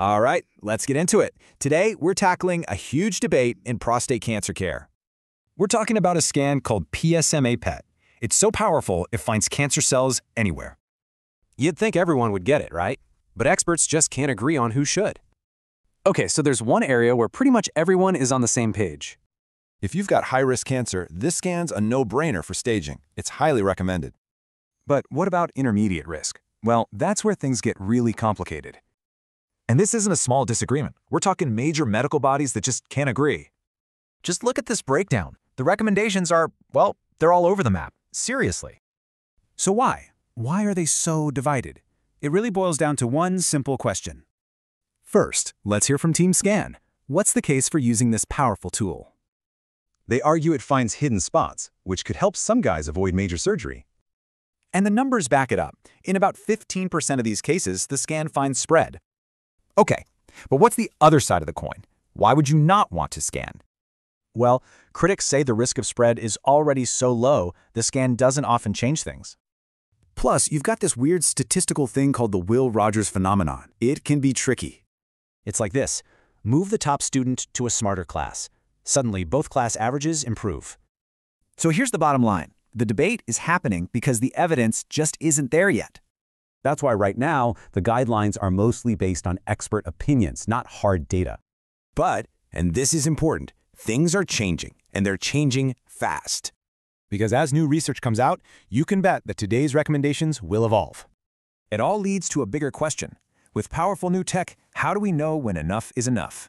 All right, let's get into it. Today, we're tackling a huge debate in prostate cancer care. We're talking about a scan called PSMA PET. It's so powerful, it finds cancer cells anywhere. You'd think everyone would get it, right? But experts just can't agree on who should. Okay, so there's one area where pretty much everyone is on the same page. If you've got high-risk cancer, this scan's a no-brainer for staging. It's highly recommended. But what about intermediate risk? Well, that's where things get really complicated. And this isn't a small disagreement. We're talking major medical bodies that just can't agree. Just look at this breakdown. The recommendations are, well, they're all over the map. Seriously. So why? Why are they so divided? It really boils down to one simple question. First, let's hear from Team Scan. What's the case for using this powerful tool? They argue it finds hidden spots, which could help some guys avoid major surgery. And the numbers back it up. In about 15% of these cases, the scan finds spread. Okay, but what's the other side of the coin? Why would you not want to scan? Well, critics say the risk of spread is already so low, the scan doesn't often change things. Plus, you've got this weird statistical thing called the Will Rogers phenomenon. It can be tricky. It's like this. Move the top student to a smarter class. Suddenly, both class averages improve. So here's the bottom line. The debate is happening because the evidence just isn't there yet. That's why right now, the guidelines are mostly based on expert opinions, not hard data. But, and this is important, things are changing, and they're changing fast. Because as new research comes out, you can bet that today's recommendations will evolve. It all leads to a bigger question. With powerful new tech, how do we know when enough is enough?